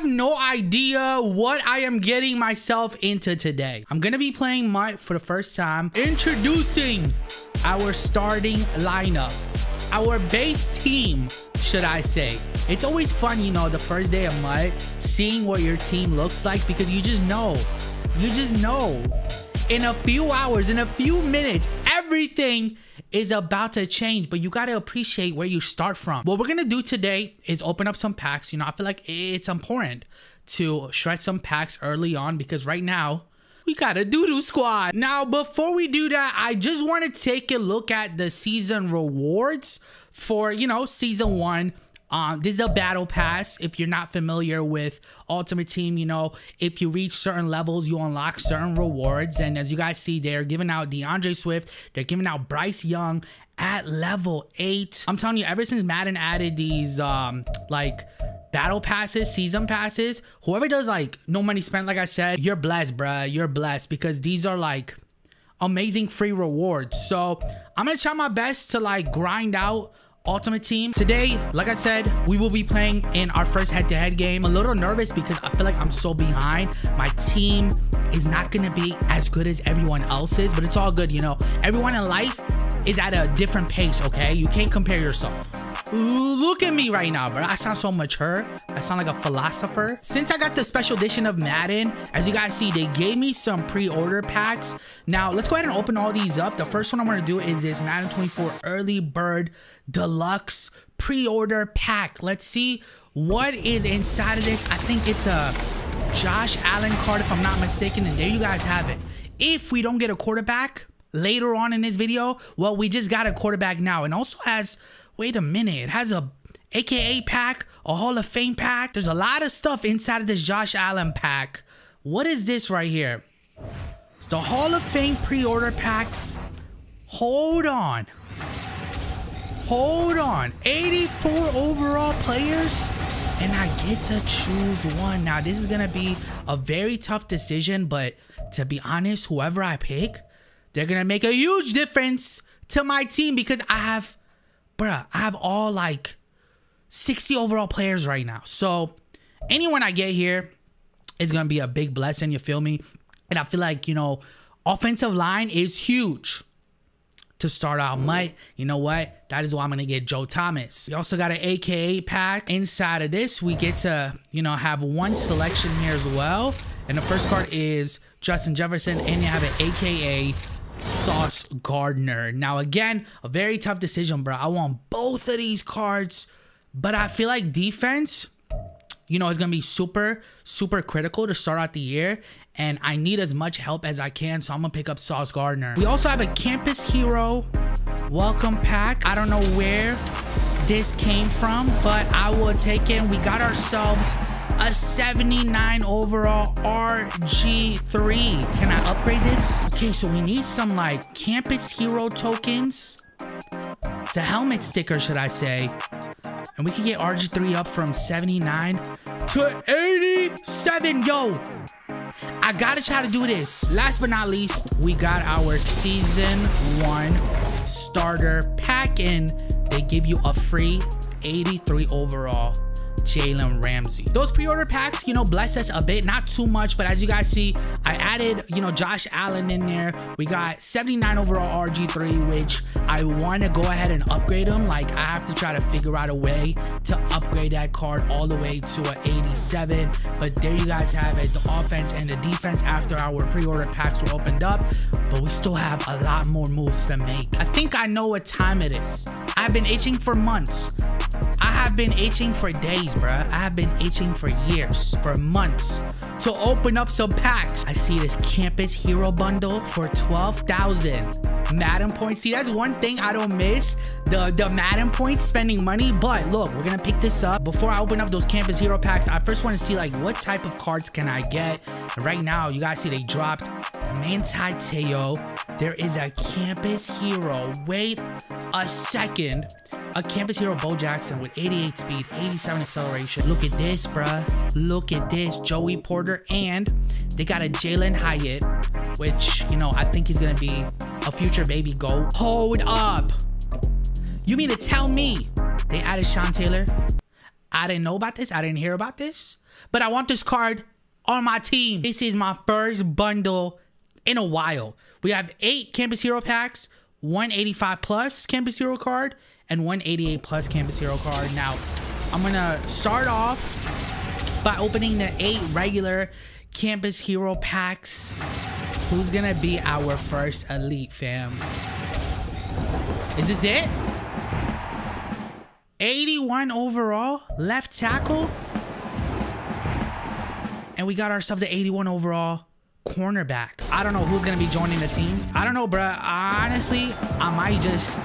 have no idea what I am getting myself into today. I'm gonna be playing MUT for the first time. Introducing our starting lineup. Our base team, should I say. It's always fun, you know, the first day of MUT, seeing what your team looks like because you just know. You just know. In a few hours, in a few minutes, everything is about to change, but you got to appreciate where you start from. What we're to do today is open up some packs. You know, I feel like it's important to shred some packs early on because right now, we got a doo-doo squad. Now, before we do that, I just want to take a look at the season rewards for, you know, season one. Um, this is a battle pass. If you're not familiar with Ultimate Team, you know, if you reach certain levels, you unlock certain rewards. And as you guys see, they're giving out D'Andre Swift, they're giving out Bryce Young at level eight. I'm telling you, ever since Madden added these um like battle passes, season passes, whoever does like no money spent, like I said, you're blessed, bruh. You're blessed because these are like amazing free rewards. So I'm gonna try my best to like grind out Ultimate Team. Today, like I said, we will be playing in our first head-to-head -head game. I'm a little nervous because I feel like I'm so behind. My team is not going to be as good as everyone else's, but it's all good, you know. Everyone in life is at a different pace, okay? You can't compare yourself. Look at me right now, bro. I sound so mature. I sound like a philosopher. Since I got the special edition of Madden, as you guys see, they gave me some pre-order packs. Now, let's go ahead and open all these up. The first one I'm going to do is this Madden 24 Early Bird Deluxe pre-order pack. Let's see what is inside of this. I think it's a Josh Allen card, if I'm not mistaken. And there you guys have it. If we don't get a quarterback later on in this video, well, we just got a quarterback now. And also has wait a minute, it has a AKA pack, a Hall of Fame pack. There's a lot of stuff inside of this Josh Allen pack. What is this right here? It's the Hall of Fame pre-order pack. Hold on. Hold on. 84 overall players? And I get to choose one. Now, this is going to be a very tough decision, but to be honest, whoever I pick, they're going to make a huge difference to my team because I have bruh, I have all like 60 overall players right now. So anyone I get here is going to be a big blessing. You feel me? And I feel like, you know, offensive line is huge to start out. Might, you know what? That is why I'm going to get Joe Thomas. We also got an AKA pack. Inside of this, we get to, you know, have one selection here as well. And the first card is Justin Jefferson. And you have an AKA Sauce Gardner. Now, again, a very tough decision, bro. I want both of these cards, but I feel like defense, you know, is going to be super, super critical to start out the year. And I need as much help as I can, so I'm going to pick up Sauce Gardner. We also have a Campus Hero welcome pack. I don't know where this came from, but I will take it. We got ourselves a 79 overall RG3. Can I upgrade this? Okay, so we need some like campus hero tokens. It's a helmet sticker, should I say. And we can get RG3 up from 79 to 87. Yo, I gotta try to do this. Last but not least, we got our season one starter pack and they give you a free 83 overall Jalen Ramsey. Those pre-order packs, you know, bless us a bit, not too much, but as you guys see, I added, you know, Josh Allen in there. We got 79 overall RG3, which I want to go ahead and upgrade him. Like, I have to try to figure out a way to upgrade that card all the way to an 87. But there you guys have it, the offense and the defense after our pre-order packs were opened up. But we still have a lot more moves to make. I think I know what time it is. I've been itching for months. Have been itching for days, bruh. I have been itching for years, for months, to open up some packs. I see this Campus Hero Bundle for 12,000 Madden points. See, that's one thing I don't miss, the, the Madden points, spending money. But look, we're gonna pick this up. Before I open up those Campus Hero packs, I first want to see like what type of cards can I get. Right now, you guys see they dropped Manti Te'o. There is a Campus Hero. Wait a second a campus hero Bo Jackson with 88 speed, 87 acceleration. Look at this, bruh. Look at this. Joey Porter. And they got a Jalin Hyatt, which, you know, I think he's going to be a future baby go. Hold up. You mean to tell me they added Sean Taylor? I didn't know about this. I didn't hear about this. but I want this card on my team. This is my first bundle in a while. We have eight Campus Hero packs, 185 plus Campus Hero card, and 188 plus Campus Hero card. Now, I'm gonna start off by opening the eight regular Campus Hero packs. Who's gonna be our first elite, fam? Is this it? 81 overall, left tackle. And we got ourselves the 81 overall cornerback. I don't know who's gonna be joining the team. I don't know, bruh. Honestly, I might just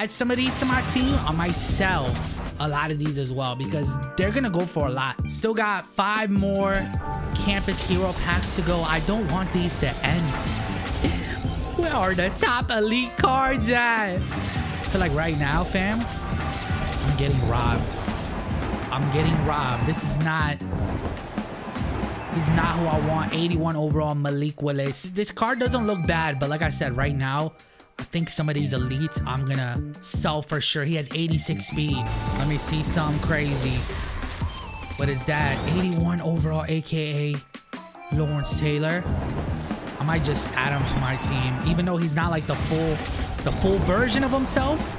add some of these to my team. I might sell a lot of these as well because they're gonna go for a lot. Still got five more campus hero packs to go. I don't want these to end. Where are the top elite cards at? I feel like right now, fam, I'm getting robbed. I'm getting robbed. This is not He's not who I want. 81 overall, Malik Willis. This card doesn't look bad, but like I said, right now, think some of these elites I'm gonna sell for sure. He has 86 speed. Let me see some crazy. What is that? 81 overall, aka Lawrence Taylor. I might just add him to my team, even though he's not like the full, the full version of himself.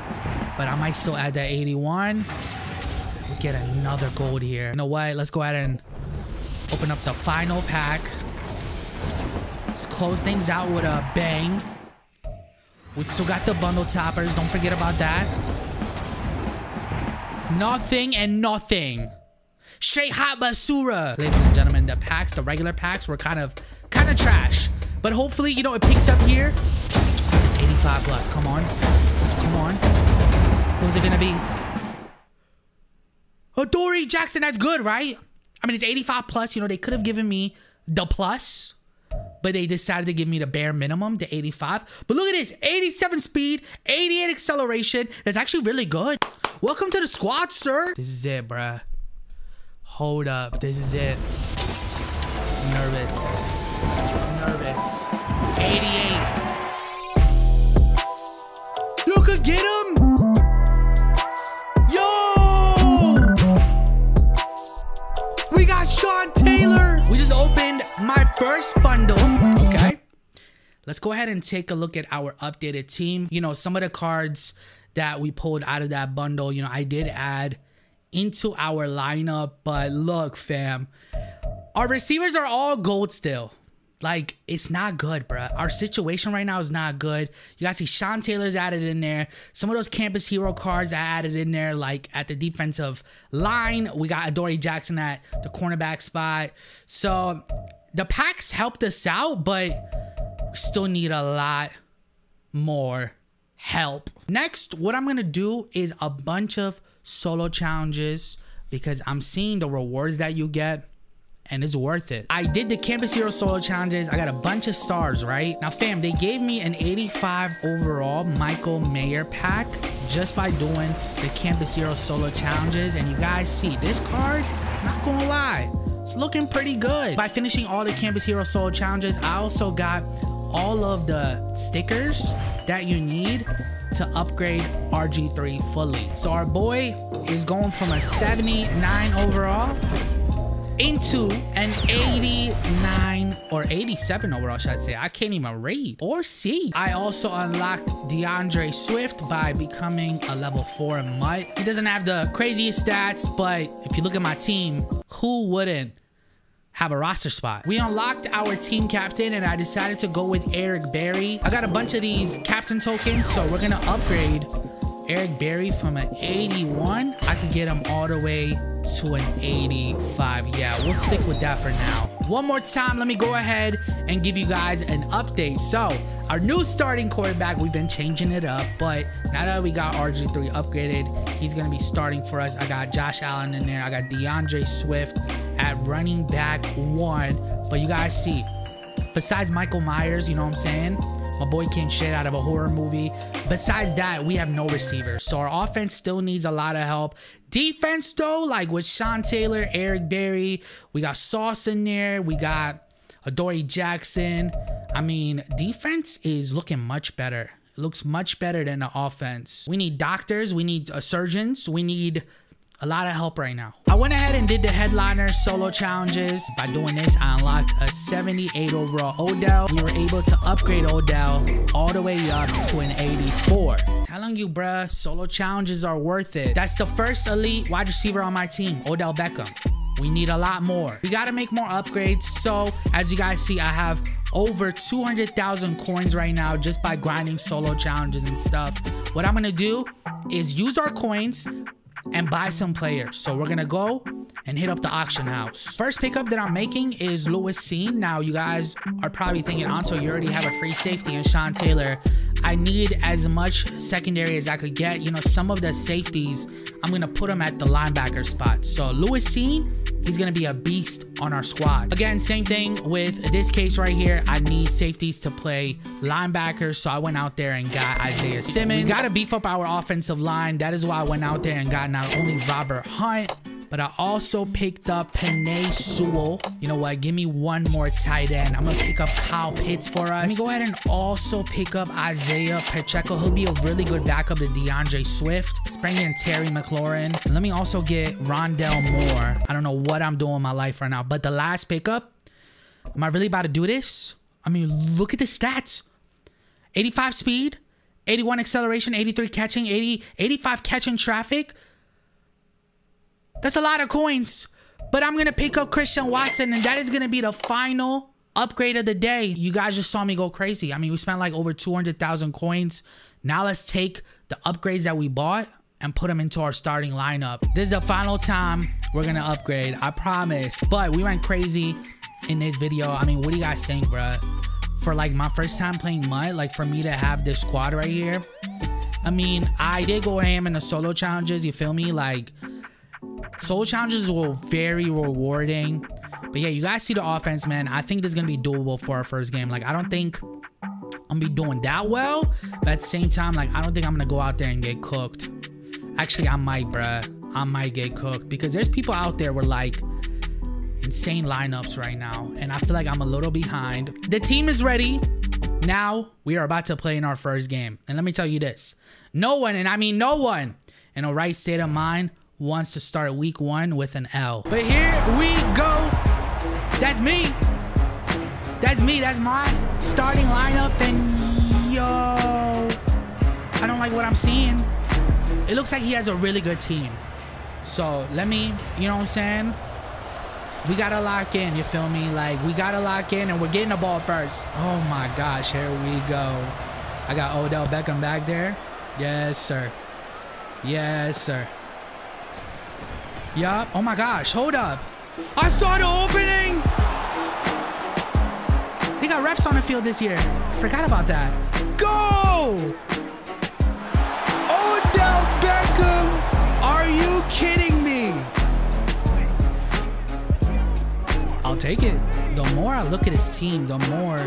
But I might still add that 81. We get another gold here. You know what? Let's go ahead and Open up the final pack. Let's close things out with a bang. We still got the bundle toppers. Don't forget about that. Nothing and nothing. Straight hot basura. Ladies and gentlemen, the packs, the regular packs were kind of, kind of trash. But hopefully, you know, it picks up here. This 85 plus. Come on. Come on. Who's it gonna be? Oh, Adoree Jackson, that's good, right? I mean, it's 85 plus. You know, they could have given me the plus, but they decided to give me the bare minimum, the 85. But look at this 87 speed, 88 acceleration. That's actually really good. Welcome to the squad, sir. This is it, bruh. Hold up. This is it. Nervous. Nervous. 88. You could get him. Yo! We got Sean Taylor. We just opened my first bundle. Okay. Let's go ahead and take a look at our updated team. You know, some of the cards that we pulled out of that bundle, you know, I did add into our lineup. But look, fam, our receivers are all gold still. Like, it's not good, bro. Our situation right now is not good. You guys see Sean Taylor's added in there. Some of those campus hero cards I added in there, like at the defensive line. We got Adoree Jackson at the cornerback spot. So the packs helped us out, but we still need a lot more help. Next, what I'm gonna do is a bunch of solo challenges because I'm seeing the rewards that you get and it's worth it. I did the Campus Hero solo challenges. I got a bunch of stars, right? Now, fam, they gave me an 85 overall Michael Mayer pack just by doing the Campus Hero solo challenges. And you guys see this card, not gonna lie, it's looking pretty good. By finishing all the Campus Hero Solo challenges, I also got all of the stickers that you need to upgrade RG3 fully. So our boy is going from a 79 overall into an 89 or 87 overall, should I say. I can't even read or see. I also unlocked D'Andre Swift by becoming a level 4 in MUT. He doesn't have the craziest stats, but if you look at my team, who wouldn't? Have a roster spot. We unlocked our team captain and I decided to go with Eric Berry. I got a bunch of these captain tokens, so we're gonna upgrade Eric Berry from an 81. I could get him all the way to an 85. Yeah, we'll stick with that for now. One more time, let me go ahead and give you guys an update. So, our new starting quarterback, we've been changing it up, but now that we got RG3 upgraded, he's going to be starting for us. I got Josh Allen in there. I got D'Andre Swift at running back one. But you guys see, besides Michael Myers, you know what I'm saying? My boy came straight out of a horror movie. Besides that, we have no receivers. So our offense still needs a lot of help. Defense, though, like with Sean Taylor, Eric Berry, we got Sauce in there. We got Adoree Jackson. I mean, defense is looking much better. It looks much better than the offense. We need doctors. We need uh, surgeons. We need a lot of help right now. I went ahead and did the headliner solo challenges. By doing this, I unlocked a 78 overall Odell. We were able to upgrade Odell all the way up to an 84. Telling you, bruh, solo challenges are worth it. That's the first elite wide receiver on my team, Odell Beckham. We need a lot more. We got to make more upgrades. So as you guys see, I have over 200,000 coins right now just by grinding solo challenges and stuff. What I'm going to do is use our coins and buy some players. So we're gonna go and hit up the auction house. First pickup that I'm making is Lewis Cine. Now you guys are probably thinking, Anto, you already have a free safety and Sean Taylor. I need as much secondary as I could get. You know, some of the safeties, I'm gonna put them at the linebacker spot. So Lewis Cine, he's gonna be a beast on our squad. Again, same thing with this case right here. I need safeties to play linebackers. So I went out there and got Isaiah Simmons. We gotta beef up our offensive line. That is why I went out there and got not only Robert Hunt, but I also picked up Penei Sewell. You know what? Give me one more tight end. I'm going to pick up Kyle Pitts for us. Let me go ahead and also pick up Isaiah Pacheco. He'll be a really good backup to D'Andre Swift. Let's bring in Terry McLaurin. And let me also get Rondale Moore. I don't know what I'm doing in my life right now. But the last pickup, am I really about to do this? I mean, look at the stats. 85 speed, 81 acceleration, 83 catching, 80, 85 catching traffic. That's a lot of coins. But I'm going to pick up Christian Watson, and that is going to be the final upgrade of the day. You guys just saw me go crazy. I mean, we spent like over 200,000 coins. Now let's take the upgrades that we bought and put them into our starting lineup. This is the final time we're going to upgrade. I promise. But we went crazy in this video. I mean, what do you guys think, bruh? For like my first time playing MUT, like for me to have this squad right here. I mean, I did go ham in the solo challenges. You feel me? Like, Solo challenges were very rewarding. But yeah, you guys see the offense, man. I think this is going to be doable for our first game. Like, I don't think I'm going to be doing that well. But at the same time, like, I don't think I'm going to go out there and get cooked. Actually, I might, bruh. I might get cooked. Because there's people out there with, like, insane lineups right now. And I feel like I'm a little behind. The team is ready. Now, we are about to play in our first game. And let me tell you this. No one, and I mean no one, in a right state of mind wants to start week one with an L. But here we go. That's me. That's me. That's my starting lineup. And yo, I don't like what I'm seeing. It looks like he has a really good team. So let me, you know what I'm saying? We gotta lock in, you feel me? Like, we gotta lock in and we're getting the ball first. Oh my gosh, here we go. I got Odell Beckham back there. Yes, sir. Yes, sir. Yup. Oh my gosh. Hold up. I saw the opening. They got refs on the field this year. I forgot about that. Go! Odell Beckham. Are you kidding me? I'll take it. The more I look at his team, the more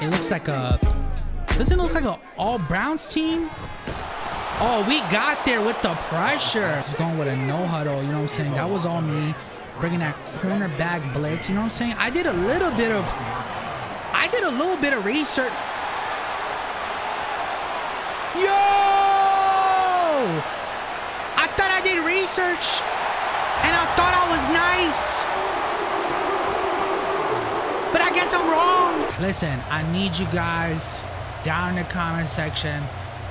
it looks like a... Doesn't it look like an all Browns team? Oh, we got there with the pressure. Just going with a no huddle, you know what I'm saying? That was all me. Bringing that cornerback blitz, you know what I'm saying? I did a little bit of, I did a little bit of research. Yo! I thought I did research and I thought I was nice. But I guess I'm wrong. Listen, I need you guys down in the comment section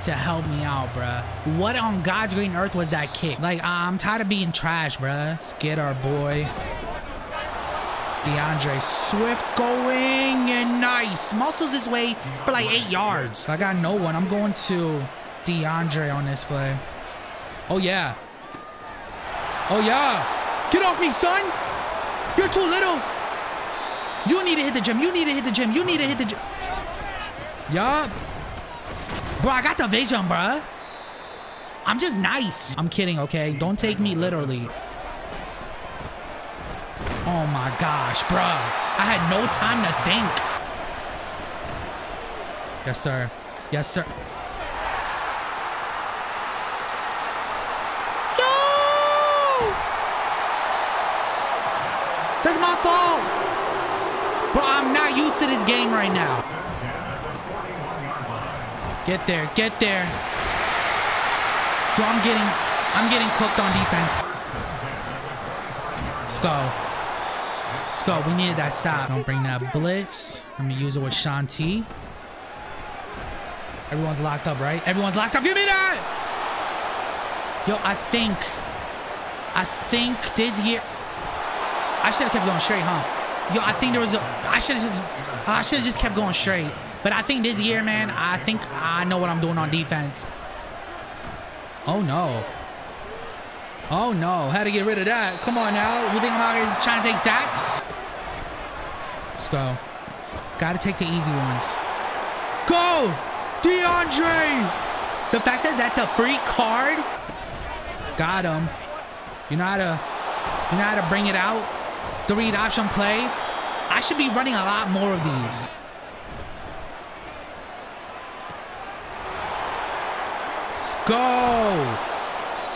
to help me out, bruh. What on God's green earth was that kick? Like, I'm tired of being trash, bruh. Skid our boy. D'Andre Swift going and nice. Muscles his way for like eight yards. I got no one. I'm going to D'Andre on this play. Oh, yeah. Oh, yeah. Get off me, son. You're too little. You need to hit the gym. You need to hit the gym. You need to hit the gym. Yup. Bro, I got the vision, bro. I'm just nice. I'm kidding, okay? Don't take me literally. Oh my gosh, bro. I had no time to think. Yes, sir. Yes, sir. Yo! That's my fault. Bro, I'm not used to this game right now. Get there. Get there. Yo, I'm getting, I'm getting cooked on defense. Let's. We needed that stop. Don't bring that blitz. Let me use it with Shanti. Everyone's locked up, right? Everyone's locked up. Give me that! Yo, I think... I think this year... I should have kept going straight, huh? Yo, I think there was a... I should have just... I should have just kept going straight. But I think this year, man, I think I know what I'm doing on defense. Oh, no. Oh, no. How to get rid of that. Come on now. You think I'm out here trying to take sacks? Let's go. Got to take the easy ones. Go! D'Andre! The fact that that's a free card. Got him. You know how to, you know how to bring it out. The read option play. I should be running a lot more of these. Go.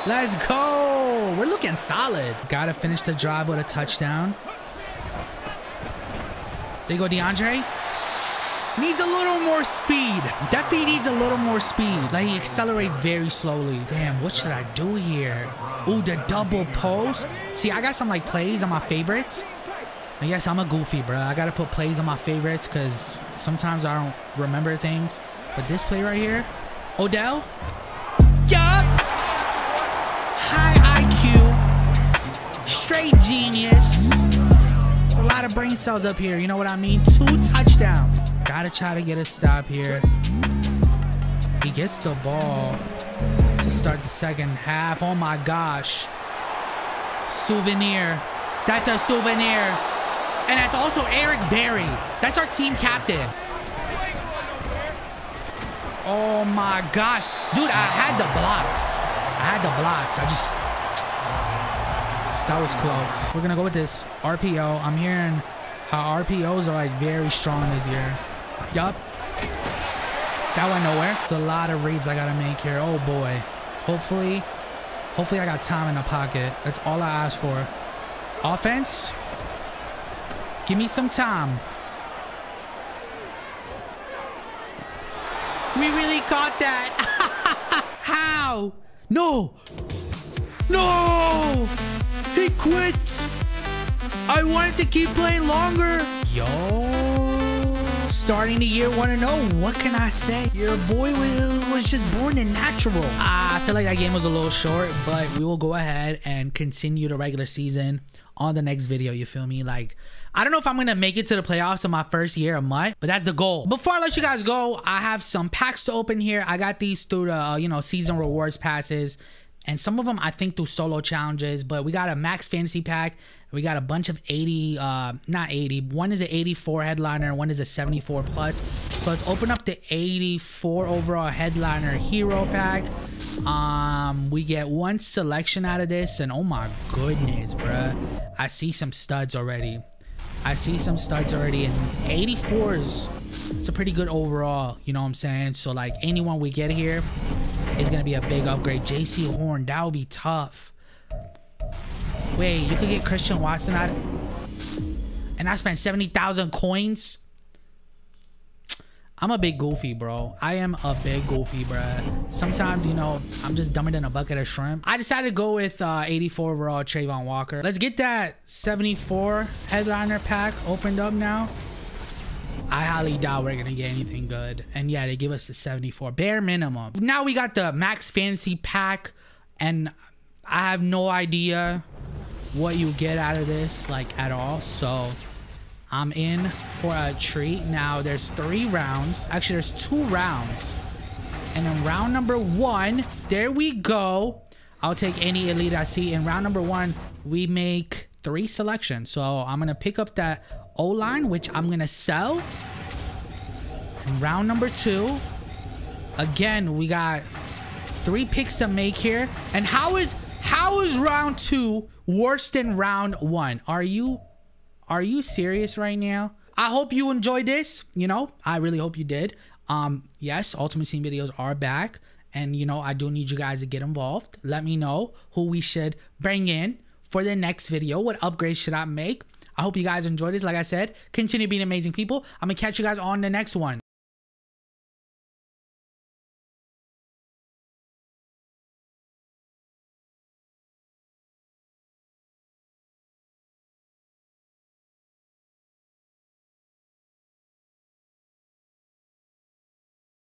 Let's go. We're looking solid. Gotta finish the drive with a touchdown. There you go, D'Andre. Needs a little more speed. Definitely needs a little more speed. Like he accelerates very slowly. Damn, what should I do here? Ooh, the double post. See, I got some like plays on my favorites. I guess I'm a goofy, bro. I gotta put plays on my favorites because sometimes I don't remember things. But this play right here, Odell. Straight genius. It's a lot of brain cells up here. You know what I mean? Two touchdowns. Gotta try to get a stop here. He gets the ball to start the second half. Oh my gosh. Souvenir. That's a souvenir. And that's also Eric Berry. That's our team captain. Oh my gosh. Dude, I had the blocks. I had the blocks. I just... That was close. We're going to go with this RPO. I'm hearing how RPOs are like very strong this year. Yup. That went nowhere. It's a lot of reads I got to make here. Oh boy. Hopefully, hopefully I got time in the pocket. That's all I asked for. Offense. Give me some time. We really caught that. How? No. No. He quit. I wanted to keep playing longer. Yo. Starting the year 1-0. What can I say? Your boy was just born in natural. I feel like that game was a little short, but we will go ahead and continue the regular season on the next video. You feel me? Like, I don't know if I'm going to make it to the playoffs in my first year a month, but that's the goal. Before I let you guys go, I have some packs to open here. I got these through the, uh, you know, season rewards passes. And some of them I think through solo challenges, but we got a max fantasy pack. We got a bunch of 80, uh, not 80. One is an 84 headliner, one is a 74 plus. So let's open up the 84 overall headliner hero pack. Um, we get one selection out of this, and oh my goodness, bruh. I see some studs already. I see some studs already, and 84s. It's a pretty good overall, you know what I'm saying? So like anyone we get here, is going to be a big upgrade. Jaycee Horn, that would be tough. Wait, you could get Christian Watson out and I spent 70,000 coins? I'm a big goofy, bro. I am a big goofy, bro. Sometimes, you know, I'm just dumber than a bucket of shrimp. I decided to go with uh, 84 overall Travon Walker. Let's get that 74 headliner pack opened up now. I highly doubt we're gonna get anything good. And yeah, they give us the 74 bare minimum. Now we got the max fantasy pack, and I have no idea what you get out of this, like at all. So I'm in for a treat. Now there's three rounds. Actually, there's two rounds. And in round number one, there we go. I'll take any elite I see. In round number one, we make three selections. So I'm gonna pick up that O-line, which I'm going to sell. Round number two. Again, we got three picks to make here. And how is how is round two worse than round one? Are you are you serious right now? I hope you enjoyed this. You know, I really hope you did. Um, yes, Ultimate Team videos are back. And, you know, I do need you guys to get involved. Let me know who we should bring in for the next video. What upgrades should I make? I hope you guys enjoyed this. Like I said, continue being amazing people. I'm going to catch you guys on the next one.